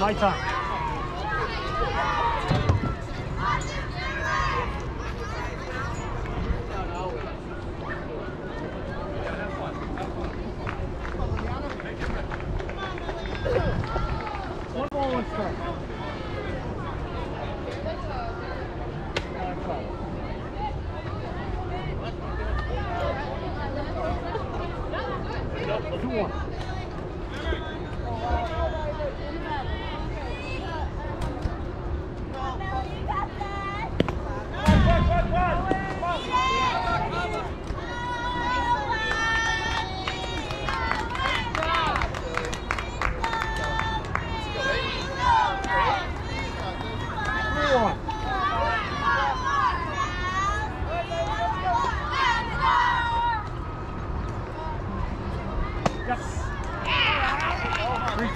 My time.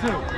Two.